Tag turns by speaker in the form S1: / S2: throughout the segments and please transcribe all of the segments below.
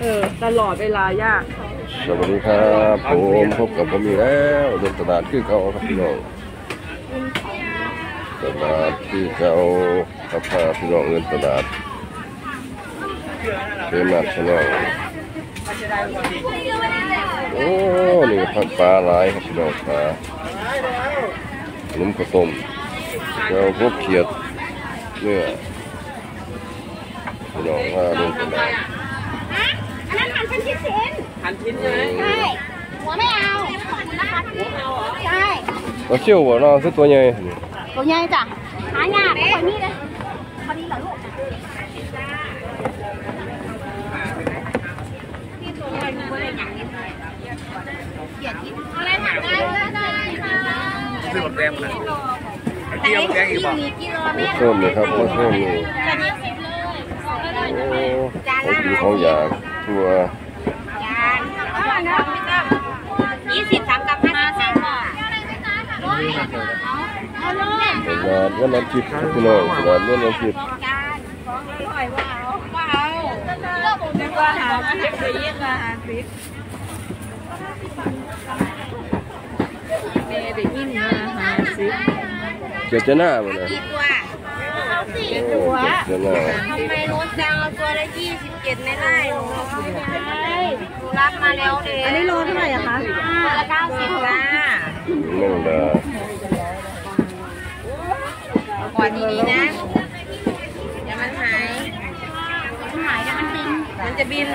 S1: เออตลอดเวลายาก
S2: สวัสดีครับผมพบกับผมอีกแล้วเดินตลาดคือเก่าครับพี่น้องตลาดคือเก่าครับพาพี่น้องเดินตลาดเดินมาชนองโอ้นี่ผักปลาหลายครับพี่น้องปลาขนมข้าวต้มแล้วพวกเขียดเนื้อพี่น้องพาเดินตลาด
S3: อันนั้นหั่นเป็นชิ้น
S1: หันชิ้นใช่ไหม
S3: ๆใช่ หัวไม่เอานะคะใช่
S2: เราเชี่ยวบ่เนาะคือตัวใหญ่
S3: ตัวใหญ่จ้ะหายากคนนี้เลยพอดีเหรอลูกอะไรหาได้ได้ค่ะ
S4: ซื้อหมดแดงนะไอ้เตี้ยหมดแดงอีกป่ะ
S3: มีกิโลเมตร
S2: ส้มเลยครับมาส้มนี่
S3: จะยี่สิบเลย
S2: โอ้ของกินของอยาก ตัว
S3: จานยี่สิบสามกับห้าสิบค่ะเอาเลย
S2: ตลาดวันอาทิตย์ครับพี่น้องตลาดวันอาทิตย์
S3: จานของอร่อยว่าเอาว่าเอา
S1: นึกว่าหาสิบไปยิ่งมาหาสิบเมย์ได้ยินมาหาสิบ
S2: เจ็ดจะหน้าบ่นะ
S3: กี่ตัว
S2: โอ้เจ็ดจะหน้า
S3: ทำไมรถจังเอาตัวละยี่สิบเจ็ดไม่ได้หนูหนูรับมาแล้วเด็อันนี้โลเท่าไหร่อะคะละเก้าสิบจ้า
S2: แม่งดา
S3: ก่อนดีๆนะอย่ามันหายมันหายแล้วมันบิน
S1: มันจะบิน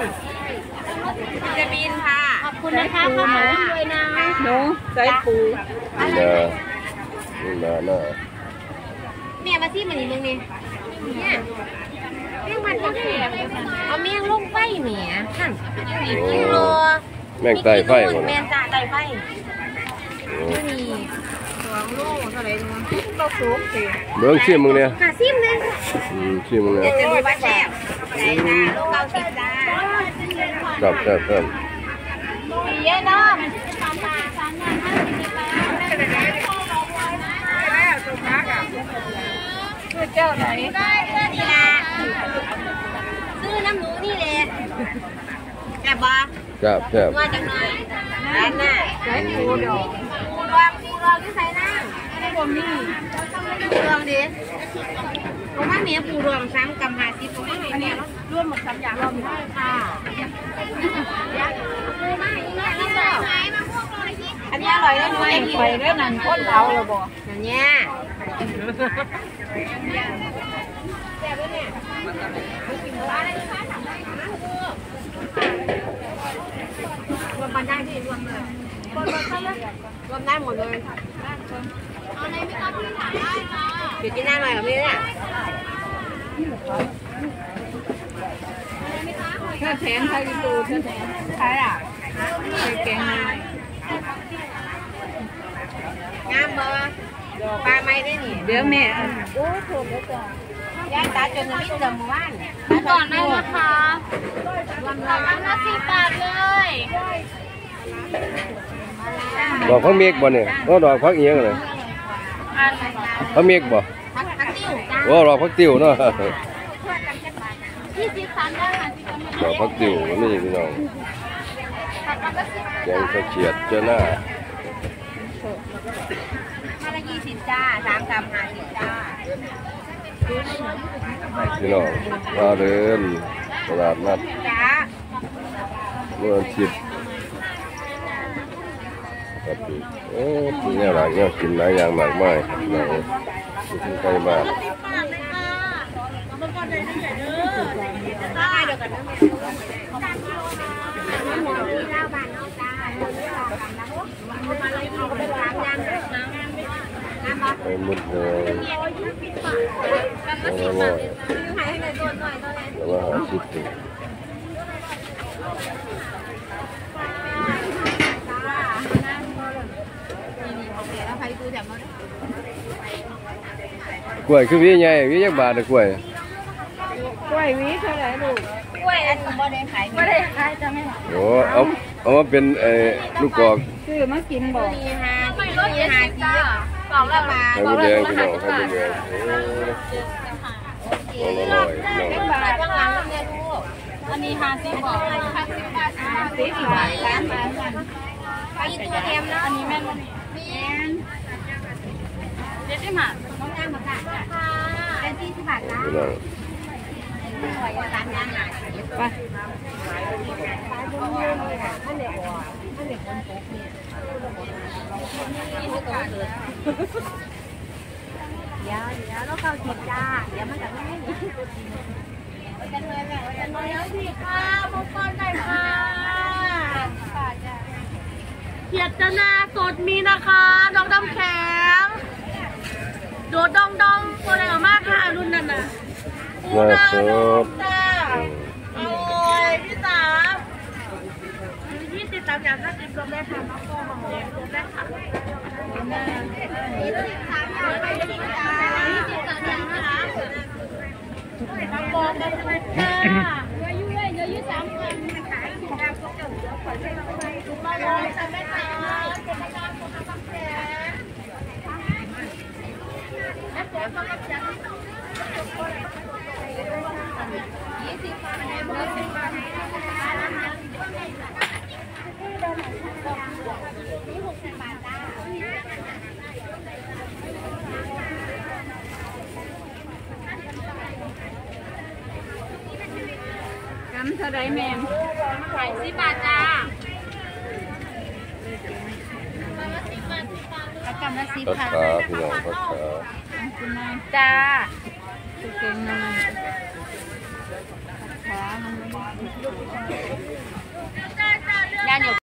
S3: มันจะบินค่ะ ขอบคุณนะคะขอบคุณด้วยนะ
S1: หนูใส่ปู
S2: แม่งดาแม่งดาหน้า
S3: แม่มา ซี่มันนี่มึงนี่เนี่ยเรื่องมันก็แข็งเอาเมี่ยงลงไฟเหมียหั่นอีกกิโล
S2: แม่งไตไฟบ่
S3: แม่
S2: นะ
S3: นจ้าไตไฟ
S2: โอ้
S3: นี่สองโลเท่าไหร่ดู
S1: เราสูงสิ
S2: เบิ่งชิมมึงเนี่ย
S3: หาซิมเลย
S2: อืมชิมมึงเนี่ย
S3: เดี๋ยวจะดูว่าแซ่บไหนจ้าโลเก้าสิบจ้า
S2: ครับครับครับ
S3: เยอะเนาะ
S1: คือเจ้า ไหน
S3: นี่ละซื้อน้ำหนูนี่เลยแซ่บบ่
S2: ครับครับ
S3: ว่าจังหน่อยนั่นน่ะ
S1: ใส่ปูดอก
S3: ปูรองปูรองที่ใส่นั่ง
S1: พวกนี้
S3: ปูรองดิผมว่าเมียปูรองซ้ำกำหาซิผมว่าเมีย
S1: ร่วมหมดสามอย่างรวม
S3: ค่ะอันนี้อร่อยเลยหนู
S1: ไม่
S3: เองกิน
S1: ไปเรื่องนั้นคนเราเราบอก
S3: อันเนี้ย รวมกันได้ที่รวมเลยรวมรวมได้หมดเลยเอาไหนพี่ ก๊อฟพี่ถามได้ค่ะอยู่ที่หน้าหน่อยกับพี่เนี่ย
S1: แค่แทนใครดูแค่แทนใครอะใครแกงนาย
S3: งามบ่ปลาไม่ได้นี่
S1: เดี๋ยวแม่
S3: ย่างตาจนน้ำมิตรหมู่บ้านก่อนได้นะคะรวมเราบ้างละสิบบาทเลย
S2: ดอกพักเมฆบ่เนี่ยก็ดอกพักเอียงเลยพักเมฆบ่
S3: พักพักติ้วจ้า
S2: โอ้ดอกพักติ๋วเนาะ
S3: ที่สิบสามได้ค่ะที่กำลัง
S2: ดอกพักติ๋วนี่พี่น้อง
S3: พักพักละสิบ
S2: แกงข้าวเฉียดเจ้าหน้า
S3: มา ละยี่สิบจ้าสามสามห้าสิบจ้า
S2: พี่น้องพาเดินตลาดนัด
S3: จ้า
S2: เมื่ออาทิตย์ครับพี่โอ้มีแนวหลายแนวกินหลายอย่างมากมายครับพี่น้องอยู่ใกล้บ้าน
S3: ได้เดี๋ยวกันนะ วหน่อยตัวไหน
S2: แล้วก็หาชิดดูกล้วยคือวิใหญ่วิจักบาทเลยกล้วย
S1: กล้วยวีเท่าไหร่ลูก
S3: กล้วยอันบ่ได้ขาย
S1: ไม่ได้ขายจ้ะแม่
S2: โอ้เอาเอามาเป็นเอ่อลูกกอก
S1: ซื้อมากินบอก
S3: มีห้าไม่ลดยี่ สิบจ้ากล่องละบาท
S2: ไข่มดแดงพี่น้องไข่มดแดงโอ้อร่อยน้อง
S3: บาทข้างหลังเนี่ยลูก
S1: อันนี้ห้าสิบบาทห้าสิบบาทห้าสิบบาทสามบาท
S3: มีตัวเทียมเนาะ
S1: อันนี้แม่นบ่นี่เจ็ดสิบบาท
S3: น้องงามหมดค่ะเป็นที่ที่บาทจ้า
S1: ไป
S3: เดี๋ยวเดี๋ยวเราเข้าผิดจ้าเดี๋ยวมันจะไม่ให้หนีกันเลยแม่กันเลยแล้วสิค่ะมุกคนได้ค่ะเขียดจนาสดมีนะคะน้องดำแข็งโดดดองดองตัวอะไรออกมากค่ะรุ่นนั้นน่ะ
S2: น่าสด
S3: จ้าโอ้ยพี่สามพี่ติดตามอย่างถ้าติดรวมได้ค่ะน้องโก้ของเรียนรวมได้ค่ะติดตามอย่างไปติดตามพี่ติดตามอย่างนะคะน้องโก้ได้ไหมจ้าเยอะยุ่ยเยอะยุ่ยสามคนขายสินค้าพวกเจ้าเดี๋ยวขอช่วยเราไปทุกบ้านเลยจำได้ไหมเป็นประจำของน้ำแข็งน้ำแข็งก็รับจ้าง
S1: กำเท่าไรแม่น
S3: ขายสิบบาทจ้า
S1: เอากำละสิบ
S2: ผัก
S1: ค่ะ
S2: ขาพี่น้องผักขา
S1: คุณนาย
S3: จ้า
S1: ตัว